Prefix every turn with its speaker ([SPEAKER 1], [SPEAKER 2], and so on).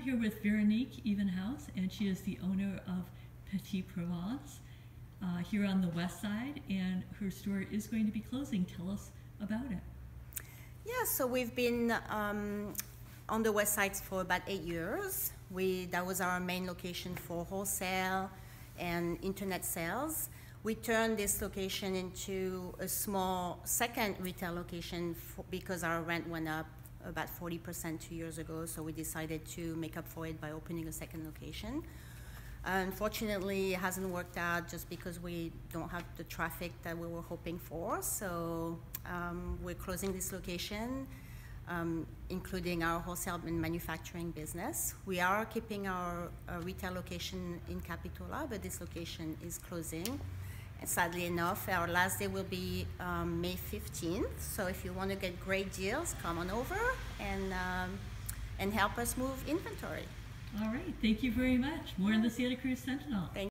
[SPEAKER 1] I'm here with Veronique Evenhouse, and she is the owner of Petite Provence uh, here on the west side, and her store is going to be closing. Tell us about it.
[SPEAKER 2] Yeah, so we've been um, on the west side for about eight years. We, that was our main location for wholesale and internet sales. We turned this location into a small second retail location for, because our rent went up about 40% two years ago, so we decided to make up for it by opening a second location. Unfortunately, it hasn't worked out just because we don't have the traffic that we were hoping for. So um, we're closing this location, um, including our wholesale and manufacturing business. We are keeping our uh, retail location in Capitola, but this location is closing. Sadly enough, our last day will be um, May 15th. So if you want to get great deals, come on over and, um, and help us move inventory.
[SPEAKER 1] All right, thank you very much. More in the Santa Cruz Sentinel.
[SPEAKER 2] Thank